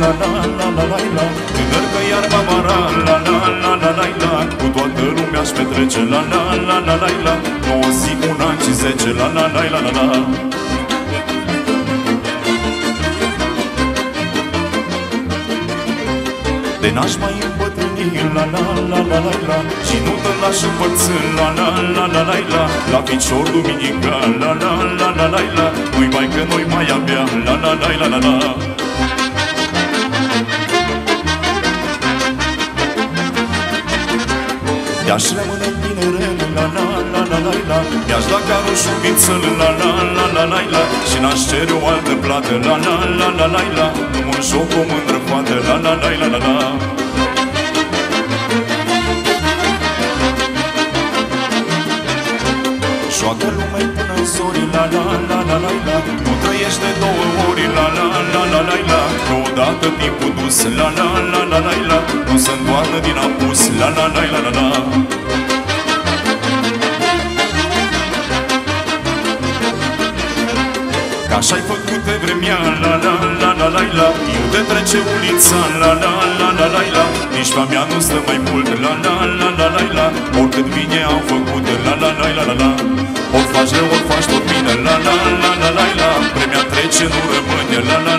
la la Tânăr că iarba mara la la la la la la Cu toată lumea aș petrece la la la la la la Nouă zi, un an și zece la la la la la la De n-aș mai îmbătrâni la la la la la la Și nu te lași împărțând la la la la la la La picior duminica la la la la la la mai abia la la la la la la I-aș rămâne tinerel, la la la la la la Mi-aș da ca o șubiță, la la la la la la Și n-aș cere o altă plată, la la la la la la Nu mă joc o mândră fată, la la la la la la Joacă lumea până în zori, la la la la la la Nu trăiește două ori, la la la la la la Că odată timpul dus, la la la la la la Nu se întoarnă din apus, la la la la la la Ca așa-ai făcut pe vremea, la la la la la la Eu te trece ulița, la la la la la la Nici pe mea nu stă mai mult, la la la la la la Oricât bine am făcut, la la la la la la Ori faci rău, ori faci tot bine, la la la la la la Vremea trece, nu rămâne, la la la la la la